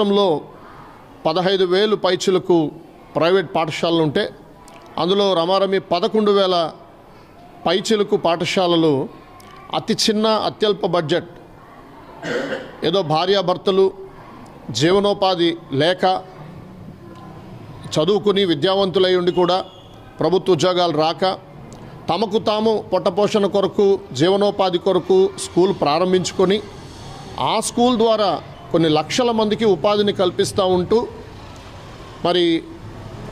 రాష్ట్రంలో పదహైదు వేలు పైచులకు ప్రైవేట్ పాఠశాలలు ఉంటే అందులో రమారమి పదకొండు వేల పైచిలుకు పాఠశాలలు అతి చిన్న అత్యల్ప బడ్జెట్. ఏదో భార్యాభర్తలు జీవనోపాధి లేక చదువుకుని విద్యావంతులై ఉండి కూడా ప్రభుత్వ ఉద్యోగాలు రాక తమకు తాము పొట్టపోషణ కొరకు జీవనోపాధి కొరకు స్కూల్ ప్రారంభించుకొని ఆ స్కూల్ ద్వారా కొన్ని లక్షల మందికి ఉపాధిని కల్పిస్తూ ఉంటూ మరి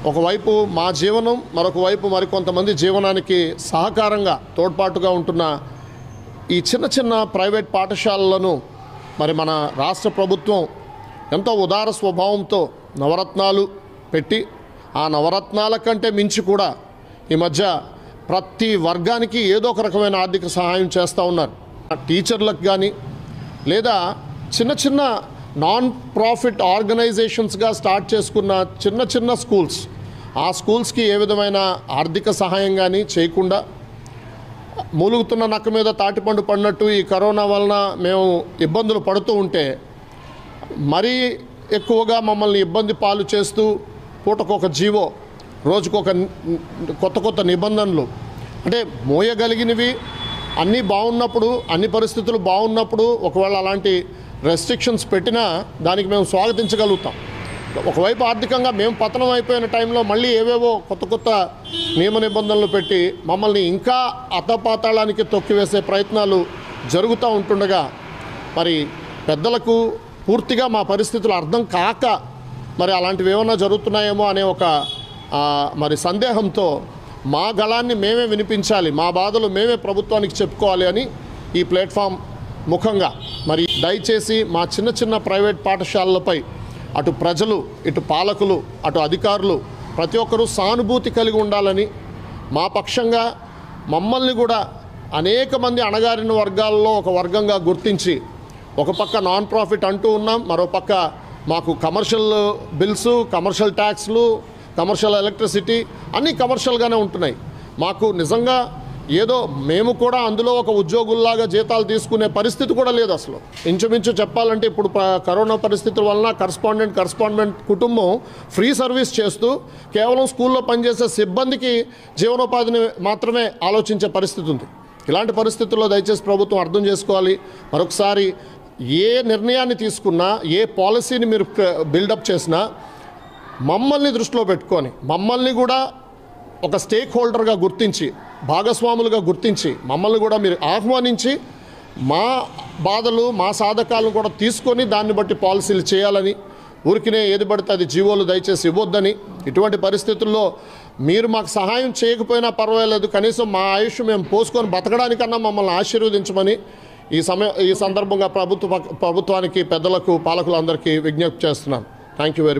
ఒకవైపు మా జీవనం మరొక వైపు మరికొంతమంది జీవనానికి సహకారంగా తోడ్పాటుగా ఉంటున్న ఈ చిన్న చిన్న ప్రైవేట్ పాఠశాలలను మరి మన రాష్ట్ర ప్రభుత్వం ఎంతో ఉదార స్వభావంతో నవరత్నాలు పెట్టి ఆ నవరత్నాల కంటే మించి కూడా ఈ మధ్య ప్రతి వర్గానికి ఏదో ఒక రకమైన ఆర్థిక సహాయం చేస్తూ ఉన్నారు. టీచర్లకు కానీ లేదా చిన్న చిన్న నాన్ ప్రాఫిట్ ఆర్గనైజేషన్స్గా స్టార్ట్ చేసుకున్న చిన్న చిన్న స్కూల్స్ ఆ స్కూల్స్కి ఏ విధమైన ఆర్థిక సహాయం కానీ చేయకుండా మూలుగుతున్న నక్క మీద తాటిపండు పడినట్టు ఈ కరోనా వలన మేము ఇబ్బందులు పడుతూ ఉంటే మరీ ఎక్కువగా మమ్మల్ని ఇబ్బంది పాలు చేస్తూ పూటకొక జీవో రోజుకొక కొత్త కొత్త నిబంధనలు అంటే మోయగలిగినవి అన్నీ బాగున్నప్పుడు అన్ని పరిస్థితులు బాగున్నప్పుడు ఒకవేళ అలాంటి రెస్ట్రిక్షన్స్ పెట్టినా దానికి మేము స్వాగతించగలుగుతాం. ఒకవైపు ఆర్థికంగా మేము పతనం అయిపోయిన టైంలో మళ్ళీ ఏవేవో కొత్త కొత్త నియమ నిబంధనలు పెట్టి మమ్మల్ని ఇంకా అతపాతాళానికి తొక్కివేసే ప్రయత్నాలు జరుగుతూ ఉంటుండగా మరి పెద్దలకు పూర్తిగా మా పరిస్థితులు అర్థం కాక మరి అలాంటివి ఏమైనా జరుగుతున్నాయేమో అనే ఒక మరి సందేహంతో మా గళాన్ని మేమే వినిపించాలి మా బాధలు మేమే ప్రభుత్వానికి చెప్పుకోవాలి అని ఈ ప్లాట్ఫామ్ ముఖంగా. మరి దయచేసి మా చిన్న చిన్న ప్రైవేట్ పాఠశాలలపై అటు ప్రజలు ఇటు పాలకులు అటు అధికారులు ప్రతి ఒక్కరూ సానుభూతి కలిగి ఉండాలని మా పక్షంగా మమ్మల్ని కూడా అనేక మంది అణగారిన వర్గాల్లో ఒక వర్గంగా గుర్తించి ఒక పక్క నాన్ ప్రాఫిట్ అంటూ ఉన్నాం మరో పక్క మాకు కమర్షియల్ బిల్స్ కమర్షియల్ ట్యాక్స్లు కమర్షియల్ ఎలక్ట్రిసిటీ అన్నీ కమర్షియల్గానే ఉంటున్నాయి. మాకు నిజంగా ఏదో మేము కూడా అందులో ఒక ఉద్యోగుల్లాగా జీతాలు తీసుకునే పరిస్థితి కూడా లేదు అసలు. ఇంచుమించు చెప్పాలంటే ఇప్పుడు ప- కరోనా పరిస్థితుల వలన కరస్పాండెంట్ కరస్పాండెంట్ కుటుంబం ఫ్రీ సర్వీస్ చేస్తూ కేవలం స్కూల్లో పనిచేసే సిబ్బందికి జీవనోపాధిని మాత్రమే ఆలోచించే పరిస్థితి ఉంది. ఇలాంటి పరిస్థితుల్లో దయచేసి ప్రభుత్వం అర్థం చేసుకోవాలి. మరొకసారి ఏ నిర్ణయాన్ని తీసుకున్నా ఏ పాలసీని మీరు బిల్డప్ చేసినా మమ్మల్ని దృష్టిలో పెట్టుకొని మమ్మల్ని కూడా ఒక స్టేక్ హోల్డర్గా గుర్తించి భాగస్వాములుగా గుర్తించి మమ్మల్ని కూడా మీరు ఆహ్వానించి మా బాధలు మా సాధకాలను కూడా తీసుకొని దాన్ని బట్టి పాలసీలు చేయాలని ఊరికినే ఏది పడితే అది జీవోలు దయచేసి ఇవ్వద్దని ఇటువంటి పరిస్థితుల్లో మీరు మాకు సహాయం చేయకపోయినా పర్వాలేదు కనీసం మా ఆయుష్ మేము పోసుకొని బతకడానికన్నా మమ్మల్ని ఆశీర్వదించమని ఈ సమయ ఈ సందర్భంగా ప్రభుత్వ ప్రభుత్వానికి పెద్దలకు పాలకులందరికీ విజ్ఞప్తి చేస్తున్నాను. Thank you very much